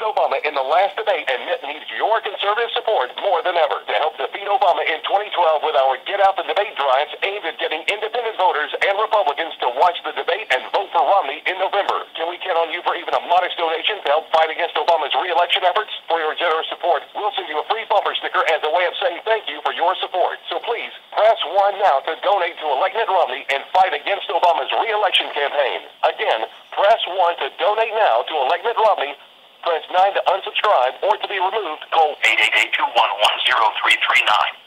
defeated Obama in the last debate, and Mitt needs your conservative support more than ever to help defeat Obama in 2012 with our Get Out the Debate drives aimed at getting independent voters and Republicans to watch the debate and vote for Romney in November. Can we count on you for even a modest donation to help fight against Obama's reelection efforts? For your generous support, we'll send you a free bumper sticker as a way of saying thank you for your support. So please, press 1 now to donate to elect Mitt Romney and fight against Obama's reelection campaign. Again, press 1 to donate now to elect Mitt Romney. Press 9 to unsubscribe or to be removed. Call 888-211-0339.